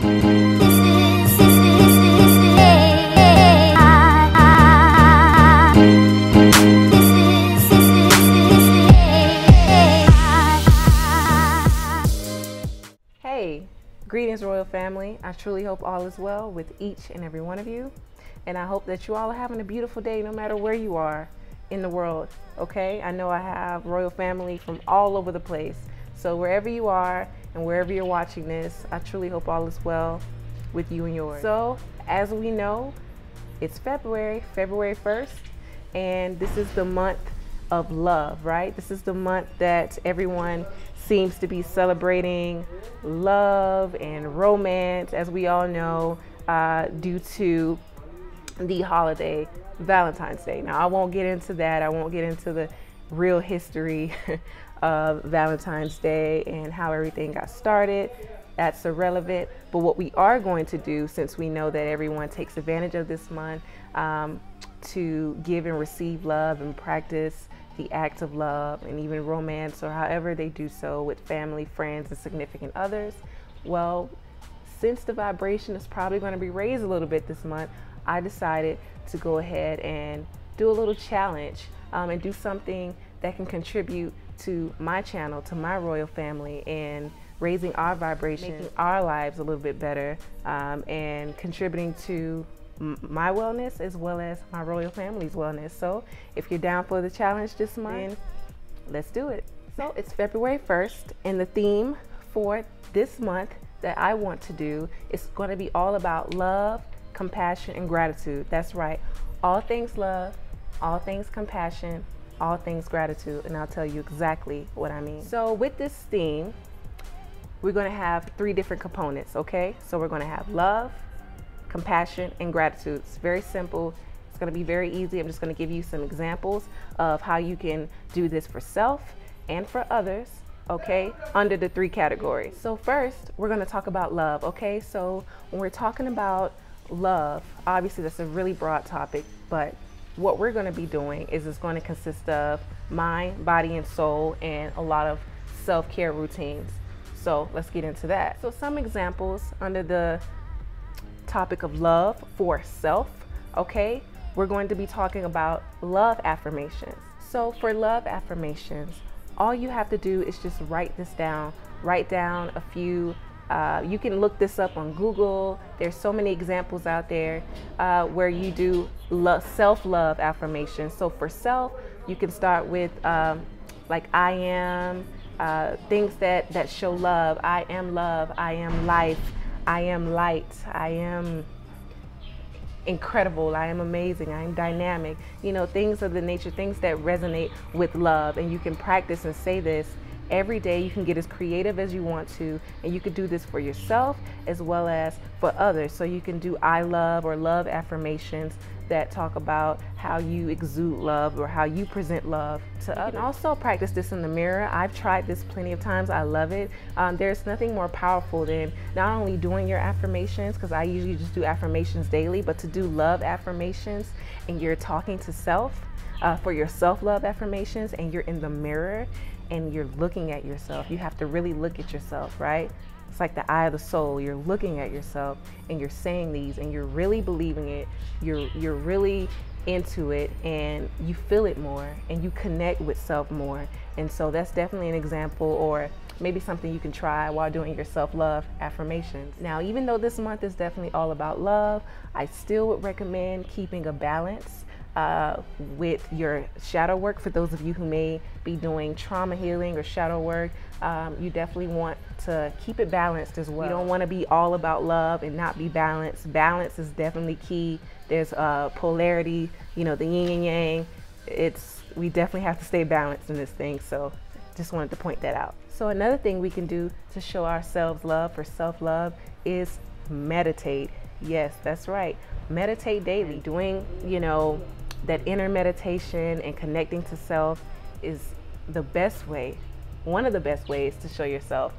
Hey, greetings, Royal Family. I truly hope all is well with each and every one of you. And I hope that you all are having a beautiful day no matter where you are in the world. Okay? I know I have Royal Family from all over the place. So wherever you are and wherever you're watching this, I truly hope all is well with you and yours. So, as we know, it's February, February 1st, and this is the month of love, right? This is the month that everyone seems to be celebrating love and romance, as we all know, uh, due to the holiday Valentine's Day. Now, I won't get into that. I won't get into the real history of Valentine's Day and how everything got started. That's irrelevant. But what we are going to do, since we know that everyone takes advantage of this month um, to give and receive love and practice the act of love and even romance or however they do so with family, friends, and significant others, well, since the vibration is probably going to be raised a little bit this month, I decided to go ahead and do a little challenge um, and do something that can contribute to my channel, to my royal family, and raising our vibration, making our lives a little bit better, um, and contributing to my wellness as well as my royal family's wellness. So if you're down for the challenge this month, let's do it. So it's February 1st, and the theme for this month that I want to do is going to be all about love, compassion, and gratitude. That's right. All things love, all things compassion, all things gratitude. And I'll tell you exactly what I mean. So, with this theme, we're going to have three different components, okay? So, we're going to have love, compassion, and gratitude. It's very simple. It's going to be very easy. I'm just going to give you some examples of how you can do this for self and for others, okay, under the three categories. So, first, we're going to talk about love, okay? So, when we're talking about love, obviously, that's a really broad topic, but what we're going to be doing is it's going to consist of mind, body, and soul, and a lot of self care routines. So, let's get into that. So, some examples under the topic of love for self, okay, we're going to be talking about love affirmations. So, for love affirmations, all you have to do is just write this down. Write down a few. Uh, you can look this up on Google. There's so many examples out there uh, where you do self-love affirmations. So for self, you can start with um, like I am, uh, things that that show love. I am love. I am life. I am light. I am incredible. I am amazing. I am dynamic. You know, things of the nature, things that resonate with love. And you can practice and say this every day. You can get as creative as you want to. And you can do this for yourself as well as for others. So you can do I love or love affirmations that talk about how you exude love or how you present love to you others. You can also practice this in the mirror. I've tried this plenty of times. I love it. Um, there's nothing more powerful than not only doing your affirmations, because I usually just do affirmations daily, but to do love affirmations and you're talking to self uh, for your self love affirmations and you're in the mirror and you're looking at yourself. You have to really look at yourself, right? It's like the eye of the soul. You're looking at yourself and you're saying these and you're really believing it. You're you're really into it and you feel it more and you connect with self more. And so that's definitely an example or maybe something you can try while doing your self-love affirmations. Now, even though this month is definitely all about love, I still would recommend keeping a balance uh, with your shadow work. For those of you who may be doing trauma healing or shadow work, um, you definitely want to keep it balanced as well. You don't want to be all about love and not be balanced. Balance is definitely key. There's uh, polarity, you know, the yin and yang. It's we definitely have to stay balanced in this thing. So just wanted to point that out. So another thing we can do to show ourselves love for self-love is meditate. Yes, that's right. Meditate daily. Doing, you know, that inner meditation and connecting to self is the best way, one of the best ways to show yourself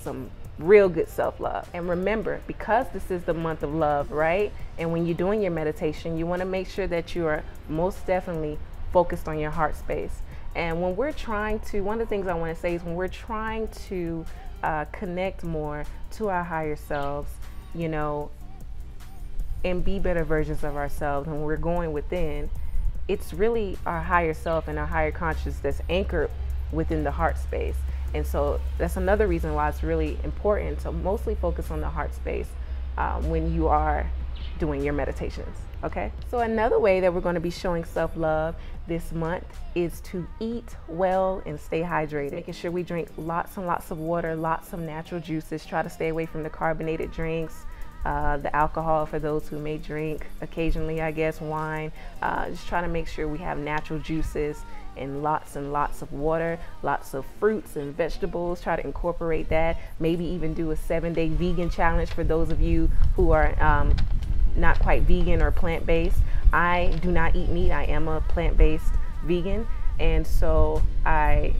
some real good self love. And remember, because this is the month of love, right? And when you're doing your meditation, you want to make sure that you are most definitely focused on your heart space. And when we're trying to, one of the things I want to say is when we're trying to uh, connect more to our higher selves, you know, and be better versions of ourselves. When we're going within, it's really our higher self and our higher consciousness that's anchored within the heart space. And so that's another reason why it's really important to mostly focus on the heart space um, when you are doing your meditations. Okay. So another way that we're going to be showing self-love this month is to eat well and stay hydrated. Making sure we drink lots and lots of water, lots of natural juices. Try to stay away from the carbonated drinks, uh, the alcohol for those who may drink occasionally, I guess, wine. Uh, just trying to make sure we have natural juices and lots and lots of water, lots of fruits and vegetables. Try to incorporate that. Maybe even do a seven day vegan challenge for those of you who are um, not quite vegan or plant based. I do not eat meat, I am a plant based vegan. And so I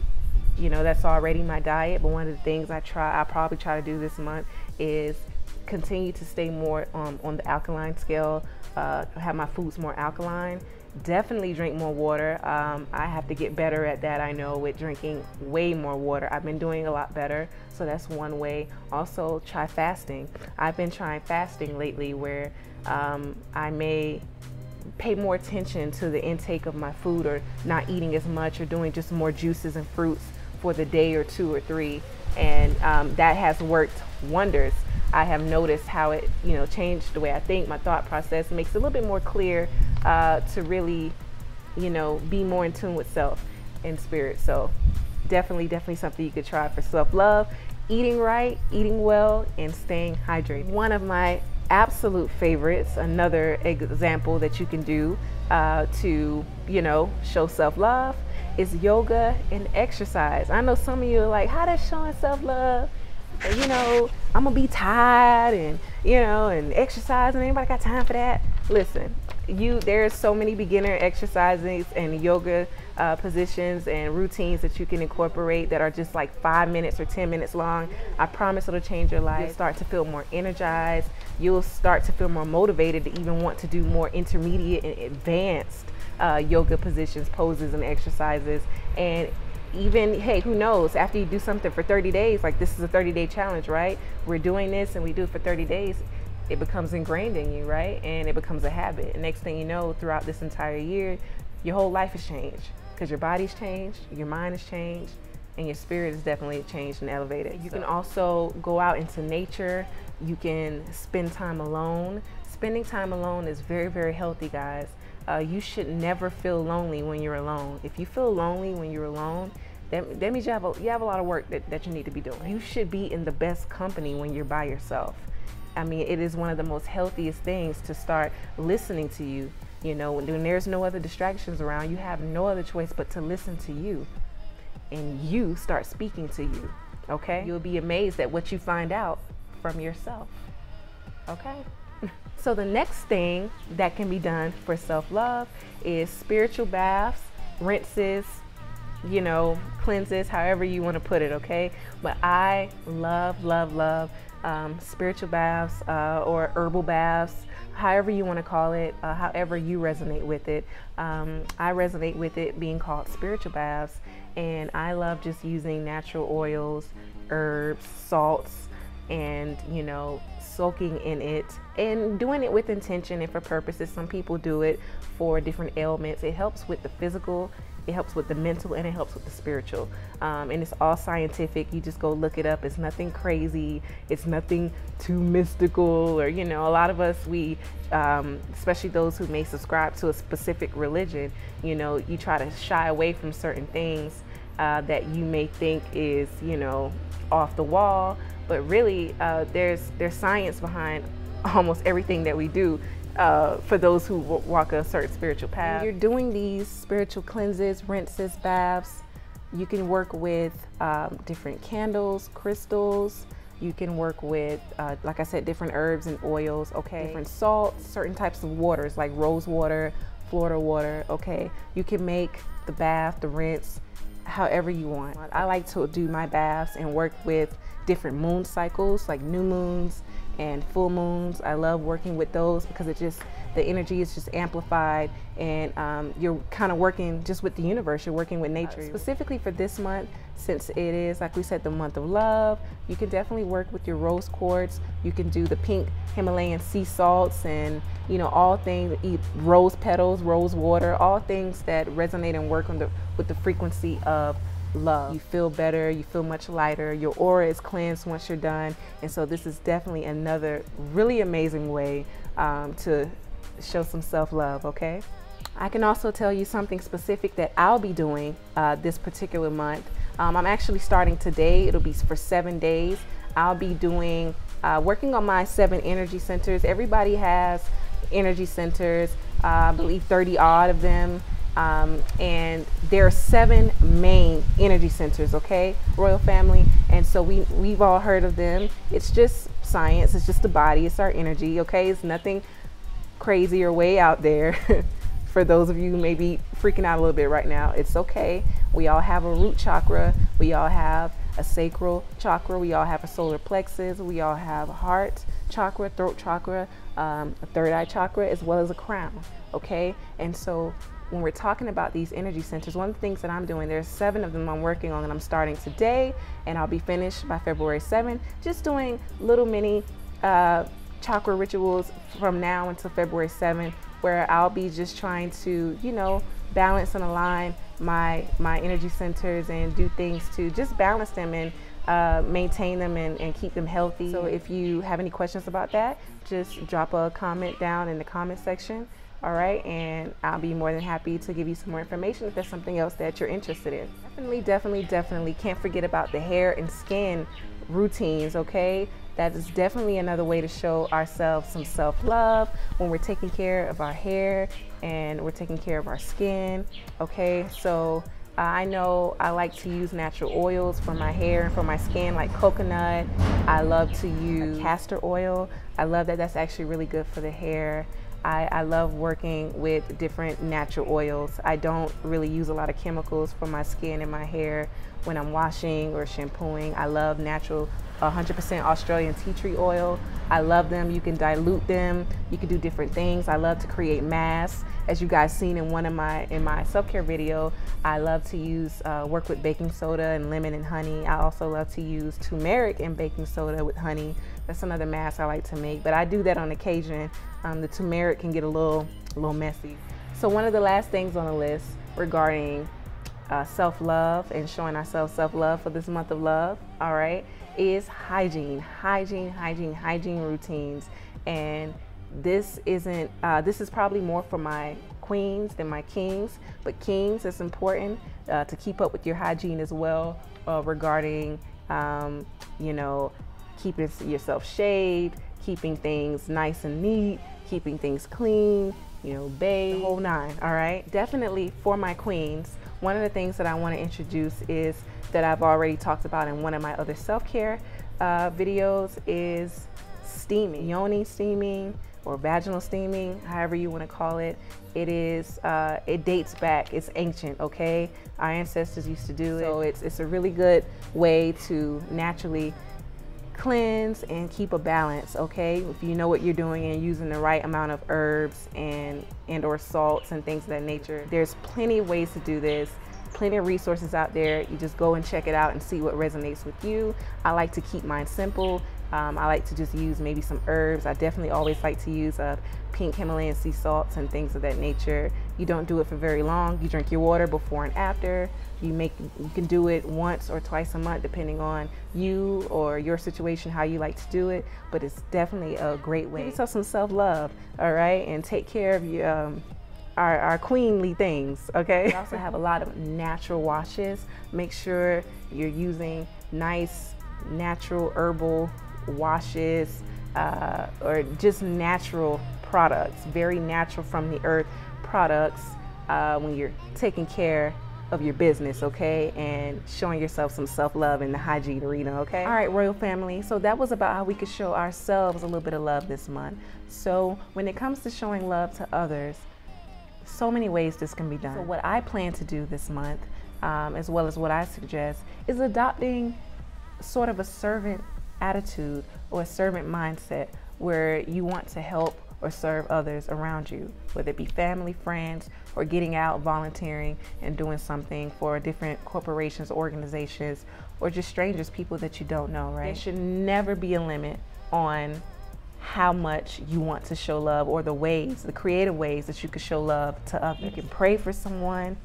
you know that's already my diet but one of the things i try i probably try to do this month is continue to stay more um, on the alkaline scale, uh, have my foods more alkaline. Definitely drink more water. Um, I have to get better at that, I know, with drinking way more water. I've been doing a lot better, so that's one way. Also, try fasting. I've been trying fasting lately where um, I may pay more attention to the intake of my food or not eating as much or doing just more juices and fruits for the day or two or three. And um, that has worked wonders. I have noticed how it, you know, changed the way I think, my thought process makes it a little bit more clear uh, to really, you know, be more in tune with self and spirit. So definitely, definitely something you could try for self-love, eating right, eating well, and staying hydrated. One of my absolute favorites, another example that you can do uh, to, you know, show self-love is yoga and exercise. I know some of you are like, how does showing self-love you know, I'm gonna be tired and you know and exercise and anybody got time for that? Listen, you there's so many beginner exercises and yoga uh, positions and routines that you can incorporate that are just like five minutes or 10 minutes long. I promise it'll change your life. You'll start to feel more energized. You'll start to feel more motivated to even want to do more intermediate and advanced uh, yoga positions, poses, and exercises. And even hey who knows after you do something for 30 days like this is a 30 day challenge right? We're doing this and we do it for 30 days it becomes ingrained in you right? And it becomes a habit. And next thing you know throughout this entire year your whole life has changed because your body's changed your mind has changed and your spirit is definitely changed and elevated. You so. can also go out into nature. You can spend time alone. Spending time alone is very very healthy guys. Uh, you should never feel lonely when you're alone. If you feel lonely when you're alone, that, that means you have, a, you have a lot of work that, that you need to be doing. You should be in the best company when you're by yourself. I mean, it is one of the most healthiest things to start listening to you. You know, when, there's no other distractions around, you have no other choice but to listen to you. And you start speaking to you. Okay? You'll be amazed at what you find out from yourself. Okay? So the next thing that can be done for self-love is spiritual baths, rinses, you know, cleanses, however you want to put it, okay? But I love, love, love um, spiritual baths uh, or herbal baths, however you want to call it, uh, however you resonate with it. Um, I resonate with it being called spiritual baths, and I love just using natural oils, herbs, salts, and you know, soaking in it and doing it with intention and for purposes. Some people do it for different ailments. It helps with the physical, it helps with the mental, and it helps with the spiritual. Um, and it's all scientific. You just go look it up. It's nothing crazy. It's nothing too mystical, or you know, a lot of us we, um, especially those who may subscribe to a specific religion, you know, you try to shy away from certain things uh, that you may think is, you know, off the wall but really uh, there's there's science behind almost everything that we do uh, for those who walk a certain spiritual path. When you're doing these spiritual cleanses, rinses, baths, you can work with um, different candles, crystals. You can work with, uh, like I said, different herbs and oils, okay? Different salts, certain types of waters like rose water, Florida water, okay? You can make the bath, the rinse, however you want. I like to do my baths and work with different moon cycles like new moons and full moons. I love working with those because it just, the energy is just amplified and um, you're kind of working just with the universe, you're working with nature. Uh, specifically for this month, since it is, like we said, the month of love, you can definitely work with your rose quartz. You can do the pink Himalayan sea salts and, you know, all things, eat rose petals, rose water, all things that resonate and work on the, with the frequency of love. You feel better, you feel much lighter, your aura is cleansed once you're done. And so this is definitely another really amazing way um, to show some self-love, okay? I can also tell you something specific that I'll be doing uh, this particular month. Um, I'm actually starting today. It'll be for seven days. I'll be doing, uh, working on my seven energy centers. Everybody has energy centers, uh, I believe 30 odd of them. Um, and there are seven main energy centers, okay, royal family. And so we, we've all heard of them. It's just science, it's just the body, it's our energy, okay? It's nothing crazy or way out there. for those of you who may be freaking out a little bit right now, it's okay. We all have a root chakra. We all have a sacral chakra. We all have a solar plexus. We all have a heart chakra, throat chakra, um, a third eye chakra, as well as a crown. Okay. And so when we're talking about these energy centers, one of the things that I'm doing, there's seven of them I'm working on and I'm starting today and I'll be finished by February 7th, just doing little mini uh, chakra rituals from now until February 7th where I'll be just trying to, you know, balance and align my my energy centers and do things to just balance them and uh, maintain them and, and keep them healthy. So if you have any questions about that, just drop a comment down in the comment section. All right, and I'll be more than happy to give you some more information if there's something else that you're interested in. Definitely, definitely, definitely can't forget about the hair and skin routines, okay? That is definitely another way to show ourselves some self love when we're taking care of our hair and we're taking care of our skin. Okay, so I know I like to use natural oils for my hair and for my skin, like coconut. I love to use castor oil. I love that that's actually really good for the hair. I, I, love working with different natural oils. I don't really use a lot of chemicals for my skin and my hair when I'm washing or shampooing. I love natural 100% Australian tea tree oil. I love them. You can dilute them. You can do different things. I love to create masks. As you guys seen in one of my in my self-care video, I love to use uh, work with baking soda and lemon and honey. I also love to use turmeric and baking soda with honey. That's another mask I like to make, but I do that on occasion. Um, the turmeric can get a little a little messy. So one of the last things on the list regarding uh, self-love and showing ourselves self-love for this month of love, all right, is hygiene, hygiene, hygiene, hygiene routines. And this isn't, uh, this is probably more for my queens than my kings, but kings, it's important uh, to keep up with your hygiene as well uh, regarding, um, you know, keeping yourself shaved, keeping things nice and neat, keeping things clean, you know, bathe, the whole nine, all right? Definitely for my queens, one of the things that I want to introduce is that I've already talked about in one of my other self-care uh, videos is steaming, yoni steaming or vaginal steaming, however you want to call it. It is, uh, it dates back, it's ancient, okay? Our ancestors used to do it. So it's, it's a really good way to naturally cleanse and keep a balance okay if you know what you're doing and using the right amount of herbs and and or salts and things of that nature there's plenty of ways to do this plenty of resources out there you just go and check it out and see what resonates with you i like to keep mine simple um, I like to just use maybe some herbs. I definitely always like to use uh, pink Himalayan sea salts and things of that nature. You don't do it for very long. You drink your water before and after. You make you can do it once or twice a month depending on you or your situation, how you like to do it. But it's definitely a great way. Give yourself some self-love, all right, and take care of your um, our, our, queenly things, okay? We also have a lot of natural washes. Make sure you're using nice, natural, herbal washes, uh, or just natural products, very natural from the earth products uh, when you're taking care of your business, okay, and showing yourself some self-love in the hygiene arena, okay? All right, royal family. So that was about how we could show ourselves a little bit of love this month. So when it comes to showing love to others, so many ways this can be done. So what I plan to do this month, um, as well as what I suggest, is adopting sort of a servant attitude or a servant mindset where you want to help or serve others around you, whether it be family, friends, or getting out, volunteering, and doing something for different corporations, organizations, or just strangers, people that you don't know, right? There should never be a limit on how much you want to show love or the ways, the creative ways that you can show love to others. You can pray for someone,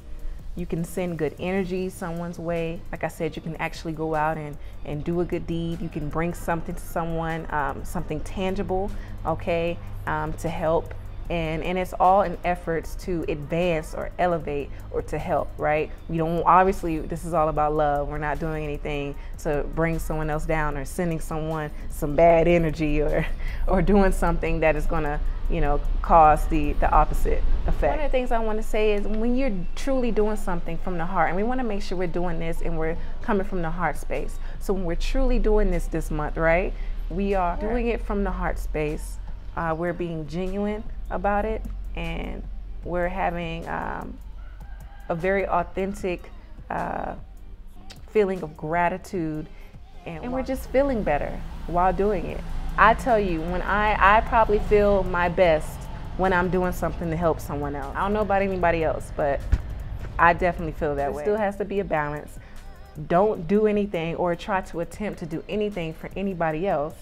you can send good energy someone's way. Like I said, you can actually go out and, and do a good deed. You can bring something to someone, um, something tangible, okay, um, to help and and it's all in efforts to advance or elevate or to help right? We don't obviously this is all about love. We're not doing anything to bring someone else down or sending someone some bad energy or or doing something that is going to you know cause the the opposite effect. One of the things i want to say is when you're truly doing something from the heart and we want to make sure we're doing this and we're coming from the heart space. So when we're truly doing this this month right we are doing it from the heart space. Uh, we're being genuine about it, and we're having um, a very authentic uh, feeling of gratitude, and, and we're just feeling better while doing it. I tell you, when I, I probably feel my best when I'm doing something to help someone else. I don't know about anybody else, but I definitely feel that way. Still has to be a balance. Don't do anything or try to attempt to do anything for anybody else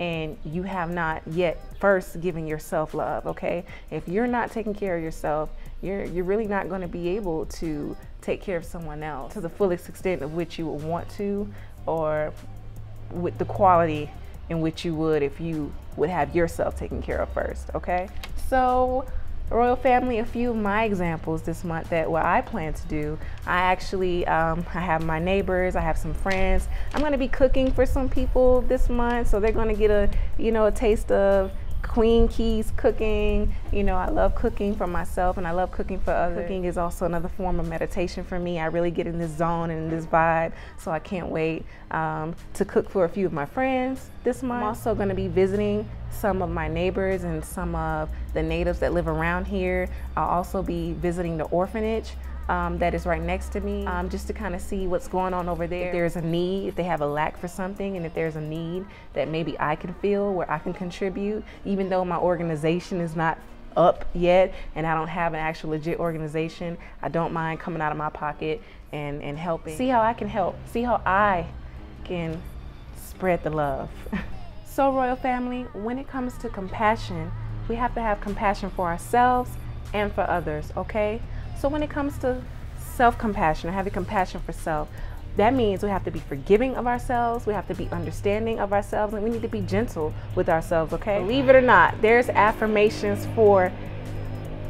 and you have not yet first given yourself love okay? If you're not taking care of yourself you're you're really not going to be able to take care of someone else to the fullest extent of which you would want to or with the quality in which you would if you would have yourself taken care of first okay? So royal family a few of my examples this month that what i plan to do i actually um, i have my neighbors i have some friends. I'm going to be cooking for some people this month so they're going to get a you know a taste of Queen Ki's cooking. You know, I love cooking for myself and I love cooking for others. Cooking is also another form of meditation for me. I really get in this zone and this vibe, so I can't wait um, to cook for a few of my friends this month. I'm also going to be visiting some of my neighbors and some of the natives that live around here. I'll also be visiting the orphanage um, that is right next to me um, just to kind of see what's going on over there. If there's a need, if they have a lack for something, and if there's a need that maybe I can fill where I can contribute, even though my organization is not up yet and I don't have an actual legit organization, I don't mind coming out of my pocket and, and helping. See how I can help. See how I can spread the love. so, Royal Family, when it comes to compassion, we have to have compassion for ourselves and for others, okay? So when it comes to self-compassion or having compassion for self, that means we have to be forgiving of ourselves, we have to be understanding of ourselves, and we need to be gentle with ourselves, okay? Believe it or not, there's affirmations for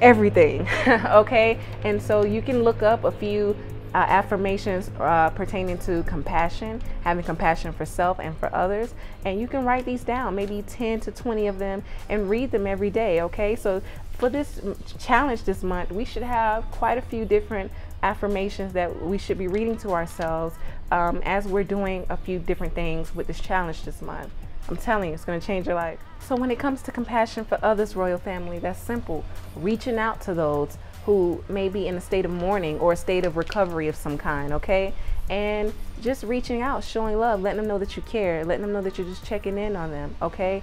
everything, okay? And so you can look up a few uh, affirmations uh, pertaining to compassion, having compassion for self and for others. And you can write these down, maybe 10 to 20 of them, and read them every day, okay? So for this challenge this month, we should have quite a few different affirmations that we should be reading to ourselves um, as we're doing a few different things with this challenge this month. I'm telling you, it's going to change your life. So, when it comes to compassion for others, royal family, that's simple. Reaching out to those who may be in a state of mourning or a state of recovery of some kind, okay? And just reaching out, showing love, letting them know that you care, letting them know that you're just checking in on them, okay?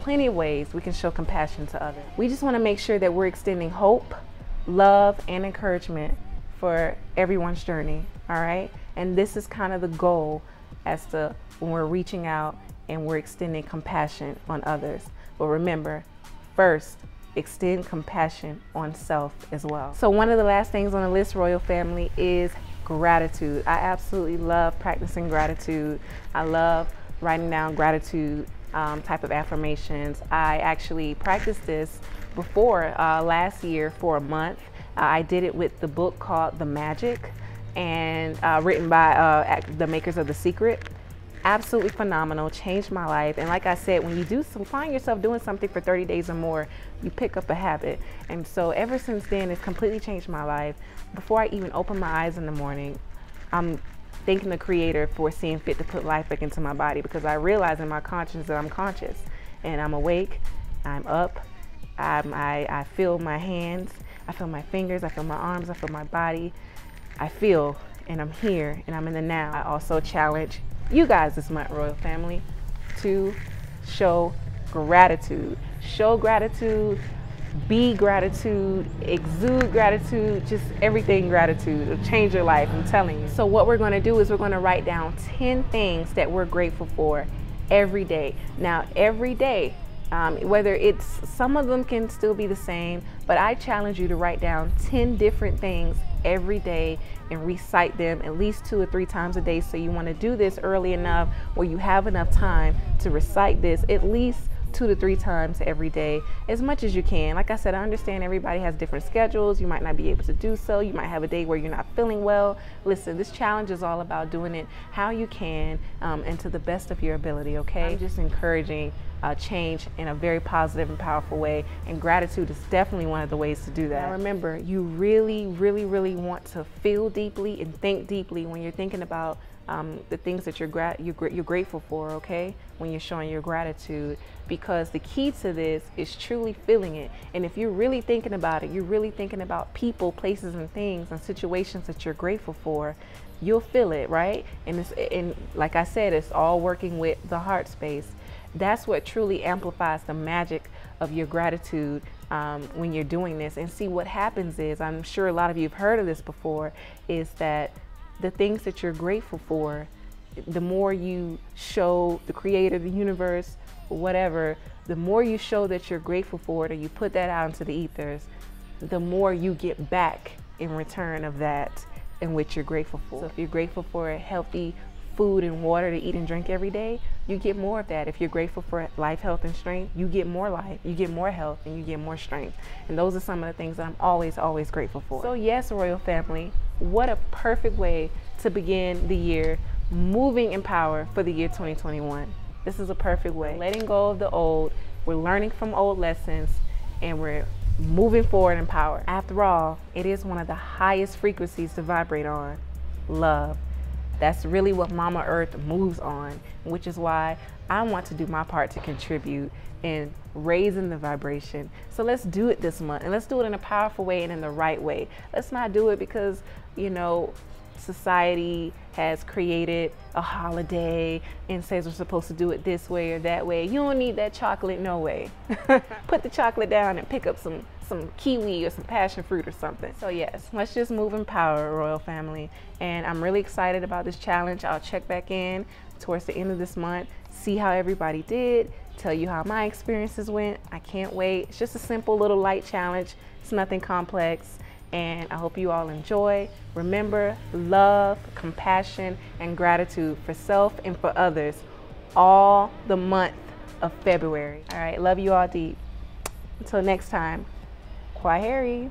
plenty of ways we can show compassion to others. We just want to make sure that we're extending hope, love, and encouragement for everyone's journey, all right? And this is kind of the goal as to when we're reaching out and we're extending compassion on others. But remember, first, extend compassion on self as well. So one of the last things on the list, Royal Family, is gratitude. I absolutely love practicing gratitude. I love writing down gratitude um, type of affirmations. I actually practiced this before uh, last year for a month. Uh, I did it with the book called The Magic and uh, written by uh, the makers of The Secret. Absolutely phenomenal, changed my life. And like I said, when you do some, find yourself doing something for 30 days or more, you pick up a habit. And so ever since then, it's completely changed my life. Before I even open my eyes in the morning, I'm thanking the creator for seeing fit to put life back into my body because I realize in my conscience that I'm conscious and I'm awake, I'm up, I'm, I, I feel my hands, I feel my fingers, I feel my arms, I feel my body. I feel and I'm here and I'm in the now. I also challenge you guys this month, Royal Family, to show gratitude show gratitude, be gratitude, exude gratitude, just everything gratitude. It'll change your life, I'm telling you. So, what we're gonna do is we're gonna write down 10 things that we're grateful for every day. Now, every day, um, whether it's some of them can still be the same, but I challenge you to write down 10 different things every day and recite them at least two or three times a day. So you want to do this early enough where you have enough time to recite this at least two to three times every day as much as you can. Like I said, I understand everybody has different schedules. You might not be able to do so. You might have a day where you're not feeling well. Listen, this challenge is all about doing it how you can um, and to the best of your ability, okay? I'm just encouraging uh, change in a very positive and powerful way. And gratitude is definitely one of the ways to do that. Now remember, you really, really, really want to feel deeply and think deeply when you're thinking about um, the things that you're, gra- you're, you're grateful for, okay? When you're showing your gratitude. Because the key to this is truly feeling it. And if you're really thinking about it, you're really thinking about people, places, and things and situations that you're grateful for, you'll feel it, right? And, it's, and like I said, it's all working with the heart space. That's what truly amplifies the magic of your gratitude um, when you're doing this. And see, what happens is, I'm sure a lot of you have heard of this before, is that the things that you're grateful for, the more you show the creator, the universe, whatever, the more you show that you're grateful for it and you put that out into the ethers, the more you get back in return of that in which you're grateful for. So if you're grateful for a healthy food and water to eat and drink every day, you get more of that. If you're grateful for life, health, and strength, you get more life, you get more health, and you get more strength. And those are some of the things that I'm always, always grateful for. So, yes, Royal Family, what a perfect way to begin the year moving in power for the year 2021. This is a perfect way. Letting go of the old, we're learning from old lessons, and we're moving forward in power. After all, it is one of the highest frequencies to vibrate on love. That's really what Mama Earth moves on, which is why I want to do my part to contribute in raising the vibration. So let's do it this month and let's do it in a powerful way and in the right way. Let's not do it because, you know, society has created a holiday and says we're supposed to do it this way or that way. You don't need that chocolate, no way. Put the chocolate down and pick up some some kiwi or some passion fruit or something. So yes, let's just move in power, royal family. And I'm really excited about this challenge. I'll check back in towards the end of this month, see how everybody did, tell you how my experiences went. I can't wait. It's just a simple little light challenge. It's nothing complex. And I hope you all enjoy. Remember, love, compassion, and gratitude for self and for others all the month of February. All right, love you all deep. Until next time. Kwaheri.